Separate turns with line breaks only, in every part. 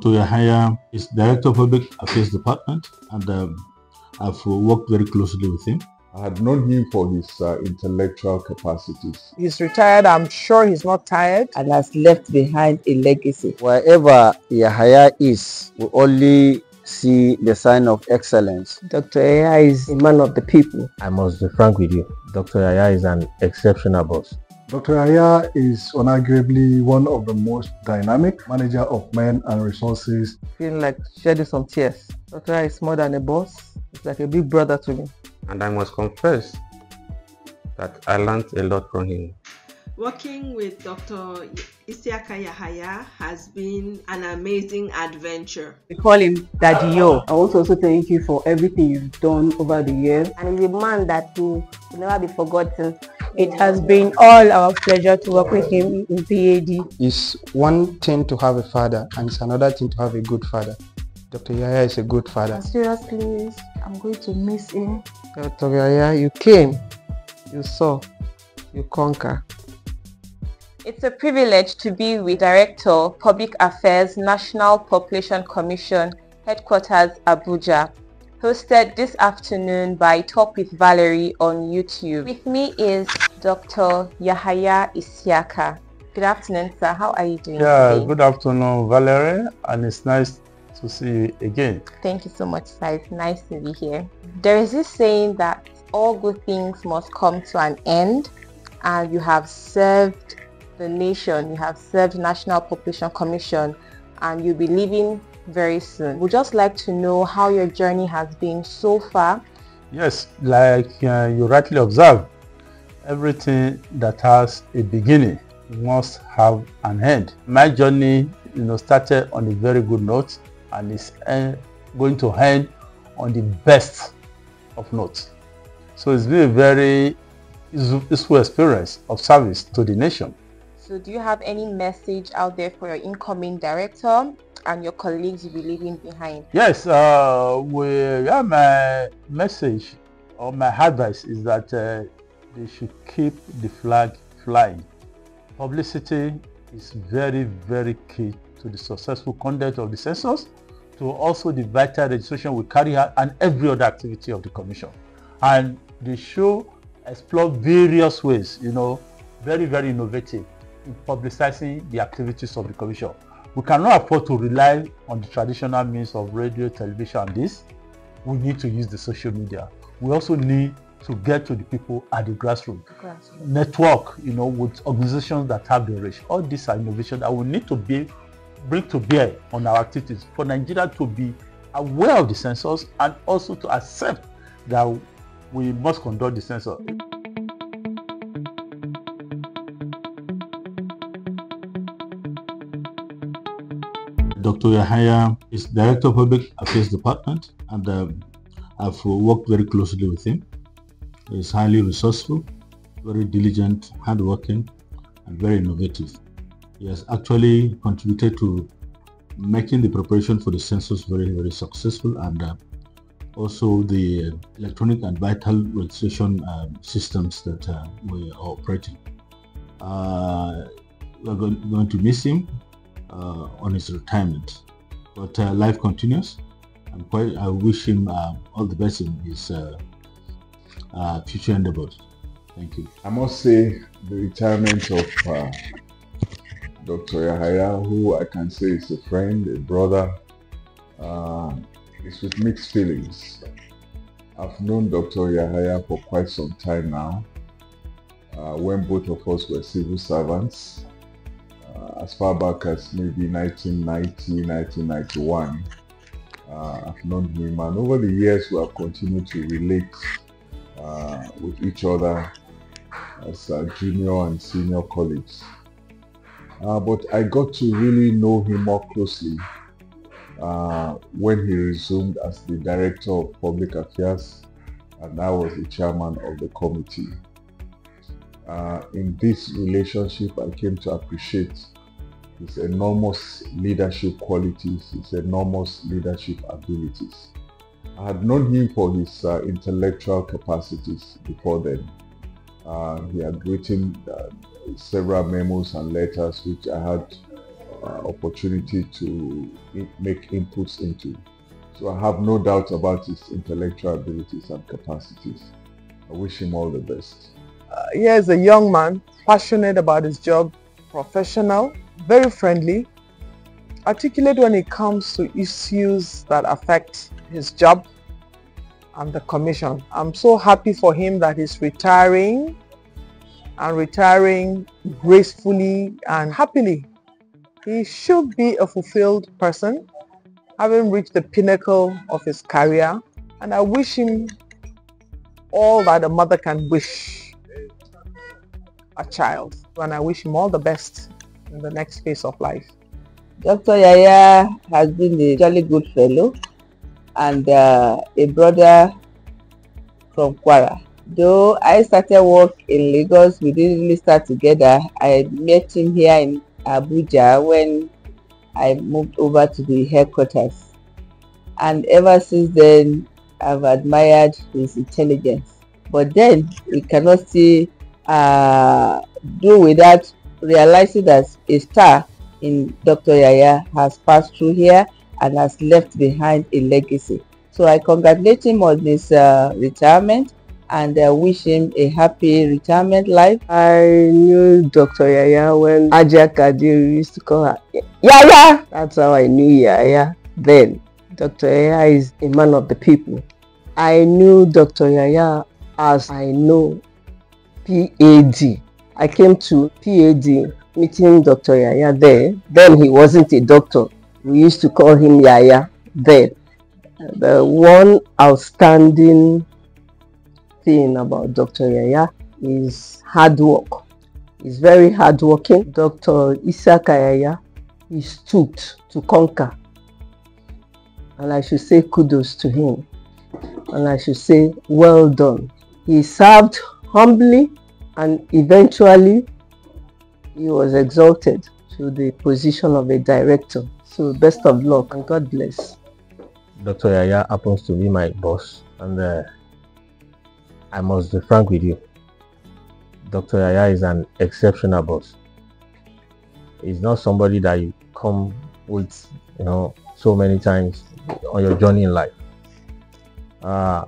Dr. Yahaya is Director of Public Affairs Department and um, I've worked very closely with him.
I had known him for his uh, intellectual capacities.
He's retired. I'm sure he's not tired.
and has left behind a legacy.
Wherever Yahaya is, we only see the sign of excellence.
Dr. Aya is a man of the people.
I must be frank with you. Dr. Yaya is an exceptional boss.
Dr. Yahaya is unarguably one of the most dynamic manager of men and resources.
Feeling like shedding some tears. Dr. Aya is more than a boss. He's like a big brother to me.
And I must confess that I learned a lot from him.
Working with Dr. Isiaka Yahaya has been an amazing adventure.
We call him Daddy Yo. I want to also thank you for everything you've done over the years.
and he's a man that will will never be forgotten.
It has been all our pleasure to work with him in PAD.
It's one thing to have a father and it's another thing to have a good father. Dr. Yaya is a good father.
Seriously, I'm going to miss him.
Dr. Yaya, you came, you saw, you conquer.
It's a privilege to be with Director, Public Affairs, National Population Commission, Headquarters, Abuja. Hosted this afternoon by Talk with Valerie on YouTube. With me is Dr. Yahaya Isiaka. Good afternoon, sir. How are you doing
Yeah,
today?
good afternoon, Valerie, and it's nice to see you again.
Thank you so much, sir. It's nice to be here. There is this saying that all good things must come to an end, and you have served the nation, you have served National Population Commission, and you'll be leaving very soon. We'd just like to know how your journey has been so far.
Yes, like uh, you rightly observed, everything that has a beginning must have an end. My journey, you know, started on a very good note and is uh, going to end on the best of notes. So it's been a very useful experience of service to the nation.
So do you have any message out there for your incoming director and your colleagues you'll be leaving behind?
Yes, uh, we, yeah, my message or my advice is that uh, they should keep the flag flying. Publicity is very, very key to the successful conduct of the census, to also the vital registration we carry out and every other activity of the commission. And they should explore various ways, you know, very, very innovative in publicizing the activities of the commission. We cannot afford to rely on the traditional means of radio, television, and this. We need to use the social media. We also need to get to the people at the grassroots.
Grassroots.
Network, you know, with organizations that have the reach. All these are innovations that we need to be bring to bear on our activities for Nigeria to be aware of the census and also to accept that we must conduct the census. Dr. Yahaya is Director of Public Affairs Department and um, I've worked very closely with him. He's highly resourceful, very diligent, hardworking, and very innovative. He has actually contributed to making the preparation for the census very, very successful and uh, also the electronic and vital registration um, systems that uh, we are operating. Uh, we're going, to miss him uh, on his retirement, but uh, life continues. And quite, I wish him uh, all the best in his uh, uh, future endeavors. Thank you.
I must say the retirement of uh, Dr. Yahaya, who I can say is a friend, a brother, uh, is with mixed feelings. I've known Dr. Yahaya for quite some time now, uh, when both of us were civil servants, uh, as far back as maybe 1990, 1991. Uh, I've known him, and over the years, we have continued to relate uh, with each other as junior and senior colleagues. Uh, but I got to really know him more closely uh, when he resumed as the Director of Public Affairs and I was the chairman of the committee. Uh, in this relationship, I came to appreciate his enormous leadership qualities, his enormous leadership abilities. I had known him for his uh, intellectual capacities before then. Uh, he had written uh, several memos and letters which I had uh, opportunity to make inputs into. So I have no doubt about his intellectual abilities and capacities. I wish him all the best.
Uh, he is a young man, passionate about his job, professional, very friendly, articulate when it comes to issues that affect his job and the commission. I'm so happy for him that he's retiring and retiring gracefully and happily. He should be a fulfilled person, having reached the pinnacle of his career. And I wish him all that a mother can wish a child. And I wish him all the best in the next phase of life.
Dr. Yaya has been a jolly good fellow and uh, a brother from Kwara. Though I started work in Lagos, we didn't really start together. I met him here in Abuja when I moved over to the headquarters. And ever since then, I've admired his intelligence. But then, we cannot still uh, do without realizing that a star in Dr. Yaya has passed through here and has left behind a legacy. So I congratulate him on his uh, retirement and uh, wish him a happy retirement life.
I knew Dr. Yaya when Aja Kadir used to call her Yaya. That's how I knew Yaya then. Dr. Yaya is a man of the people. I knew Dr. Yaya as I know PAD. I came to PAD meeting Dr. Yaya there. Then he wasn't a doctor. We used to call him Yaya there. The one outstanding thing about Dr. Yaya is hard work. He's very hardworking. Dr. Isiaka Yaya he stooped to conquer. And I should say kudos to him. And I should say well done. He served humbly and eventually he was exalted to the position of a director. So best of luck and God bless.
Dr. Yaya happens to be my boss and uh, I must be frank with you. Dr. Yaya is an exceptional boss. He's not somebody that you come with, you know, so many times on your journey in life. Uh,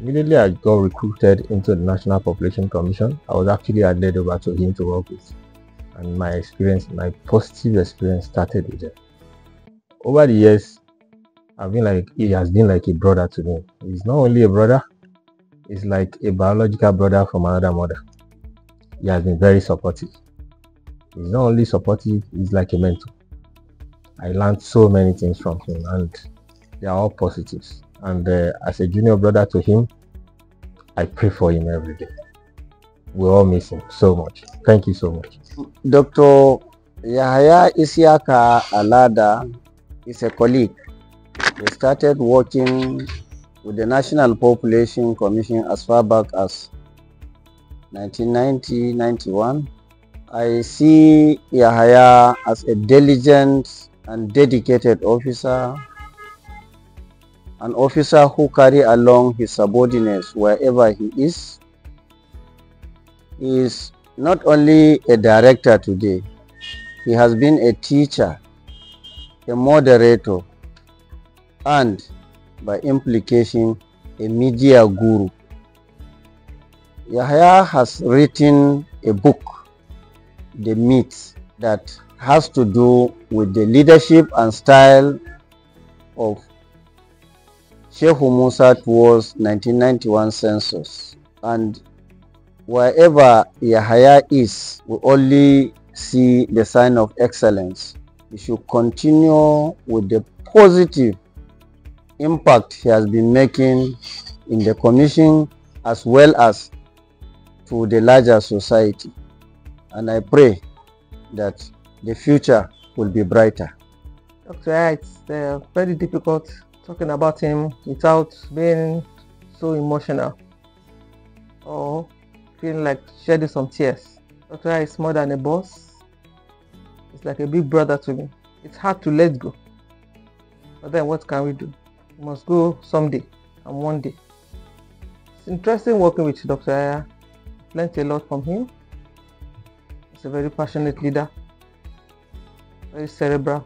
immediately I got recruited into the National Population Commission, I was actually added over to him to work with. And my experience, my positive experience started with him. Over the years, I've been like, he has been like a brother to me. He's not only a brother, he's like a biological brother from another mother. He has been very supportive. He's not only supportive, he's like a mentor. I learned so many things from him and they are all positives. And uh, as a junior brother to him, I pray for him every day. We all miss him so much. Thank you so much.
Dr. Yahaya Isiaka Alada is a colleague. He started working with the National Population Commission as far back as 1990-91. I see Yahaya as a diligent and dedicated officer, an officer who carry along his subordinates wherever he is. Is not only a director today, he has been a teacher, a moderator, and by implication, a media guru. Yahya has written a book, The Myth, that has to do with the leadership and style of Shehu Musa towards 1991 census. And wherever Yahya is, we only see the sign of excellence. We should continue with the positive impact he has been making in the commission as well as to the larger society. And I pray that the future will be brighter.
Dr. it's uh, very difficult talking about him without being so emotional or feeling like shedding some tears. Dr. is more than a boss. It's like a big brother to me. It's hard to let go. But then what can we do? We must go someday and one day. It's interesting working with Dr. Aya. Learned a lot from him. He's a very passionate leader.
very cerebral.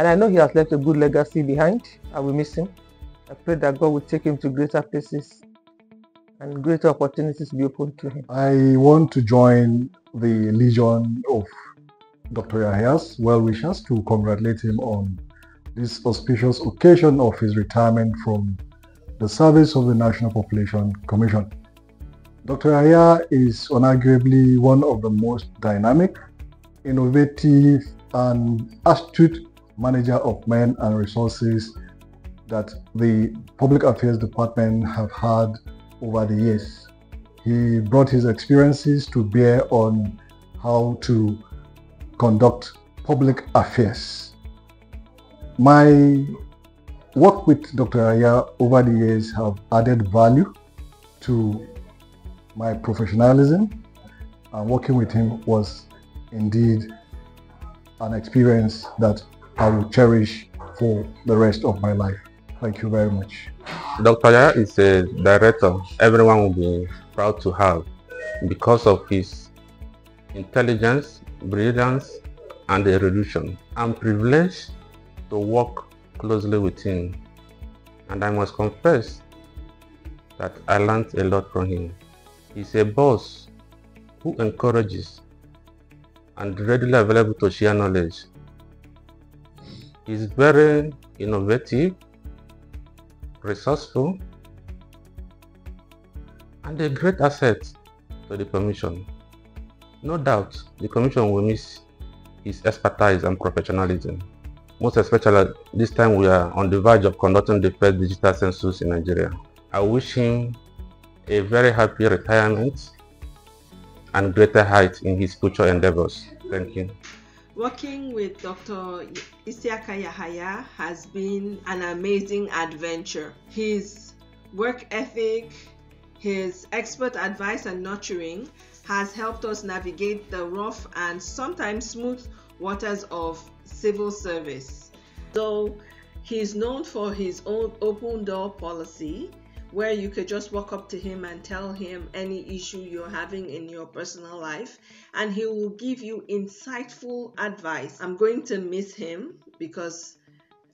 And I know he has left a good legacy behind. I will miss him. I pray that God will take him to greater places and greater opportunities be open to him.
I want to join the legion of Dr. Yahaya's well wishers to congratulate him on this auspicious occasion of his retirement from the service of the National Population Commission. Dr. Yahaya is unarguably one of the most dynamic, innovative, and astute manager of men and resources that the Public Affairs Department have had over the years. He brought his experiences to bear on how to conduct public affairs. My work with Dr. Yahaya over the years have added value to my professionalism and working with him was indeed an experience that I will cherish for the rest of my life. Thank you very much.
Dr. Yaya is a director everyone will be proud to have because of his intelligence, brilliance, and erudition. I'm privileged to work closely with him, and I must confess that I learned a lot from him. He's a boss who encourages and readily available to share knowledge. He's very innovative, resourceful, and a great asset to the Commission. No doubt, the Commission will miss his expertise and professionalism. Most especially this time we are on the verge of conducting the first digital census in Nigeria. I wish him a very happy retirement and greater height in his future endeavors. Thank you.
Working with Dr. Isiaka Yahaya has been an amazing adventure. His work ethic, his expert advice and nurturing has helped us navigate the rough and sometimes smooth waters of civil service. So he's known for his own open door policy where you could just walk up to him and tell him any issue you're having in your personal life and he will give you insightful advice. I'm going to miss him because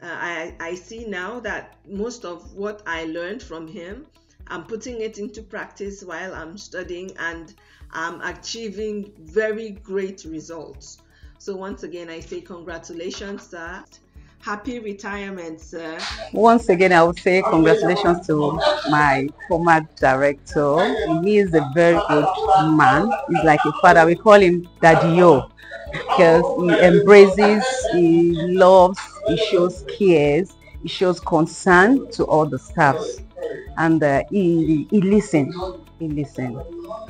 uh, I, I see now that most of what I learned from him, I'm putting it into practice while I'm studying and I'm achieving very great results. So once again, I say congratulations, sir. Happy retirement, sir.
Once again, I would say congratulations to my former director. He is a very good man. He's like a father. We call him Daddy Yo because he embraces, he loves, he shows cares, he shows concern to all the staff, and uh, he, he listens. He listens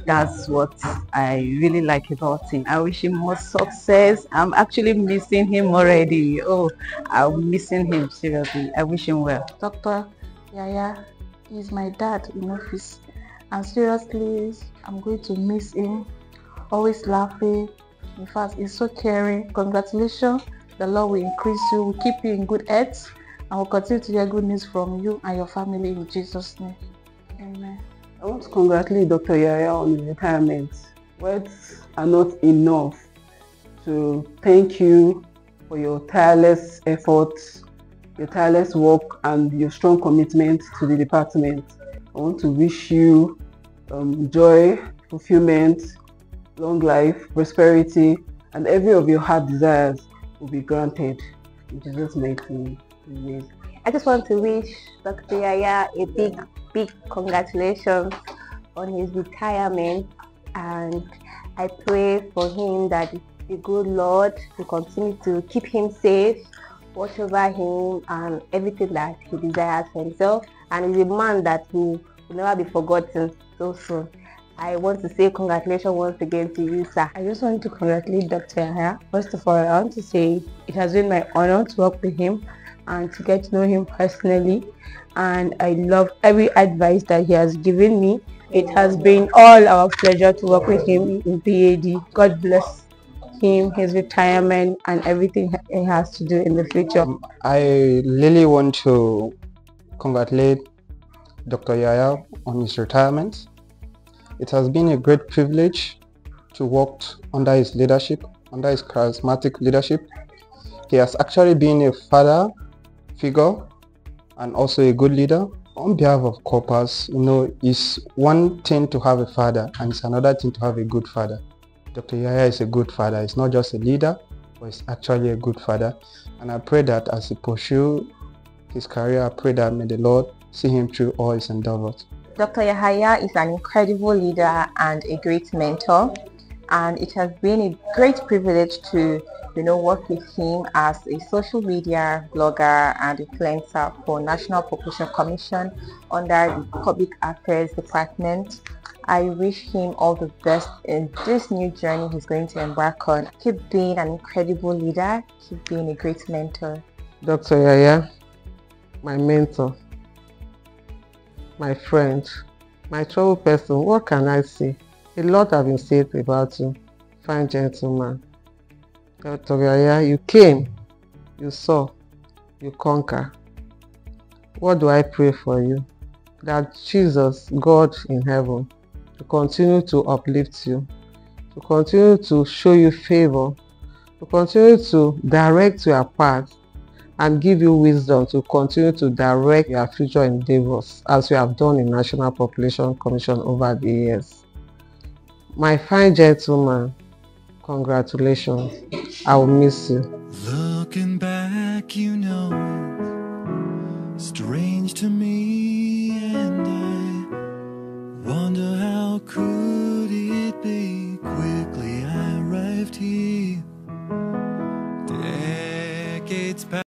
that's what I really like about him. I wish him more success. I'm actually missing him already. Oh, I'm missing him seriously. I wish him well.
Dr. Yaya is my dad in office. And seriously, I'm going to miss him. Always laughing. In fact, he's so caring. Congratulations. The Lord will increase you, will keep you in good health, and will continue to hear good news from you and your family in Jesus' name. Amen.
I want to congratulate Dr. Yaya on his retirement. Words are not enough to thank you for your tireless efforts, your tireless work, and your strong commitment to the department. I want to wish you um, joy, fulfillment, long life, prosperity, and every of your heart desires will be granted. In Jesus' mighty name.
I just want to wish Dr. Yaya a big, big congratulations on his retirement and I pray for him that the good Lord will continue to keep him safe, watch over him and everything that he desires for himself and he's a man that will, will never be forgotten so soon. I want to say congratulations once again to you, sir.
I just want to congratulate Dr. Yahya. First of all, I want to say it has been my honor to work with him and to get to know him personally and I love every advice that he has given me. It has been all our pleasure to work with him in PAD. God bless him, his retirement and everything he has to do in the future.
Um, I really want to congratulate Dr. Yaya on his retirement. It has been a great privilege to work under his leadership, under his charismatic leadership He has actually been a father figure and also a good leader. On behalf of Corpers, you know, it's one thing to have a father and it's another thing to have a good father. Dr. Yaya is a good father. He's not just a leader, but he's actually a good father. And I pray that as he pursue his career, I pray that may the Lord see him through all his endeavors.
Dr. Yahaya is an incredible leader and a great mentor and it has been a great privilege to you know work with him as a social media blogger and influencer for National Population Commission under the Public Affairs Department. I wish him all the best in this new journey he's going to embark on. Keep being an incredible leader, keep being a great mentor.
Dr. Yaya, my mentor, my friend, my trouble person, what can I say? A lot have been said about you, fine gentleman. You came, you saw, you conquer. What do I pray for you? That Jesus, God in heaven, to continue to uplift you, to continue to show you favor, to continue to direct your path, and give you wisdom to continue to direct your future endeavors as you have done in National Population Commission over the years. My fine gentleman, Congratulations. I'll miss you.
Looking back, you know it's strange to me, and I wonder how could it be quickly I arrived here. Decades back.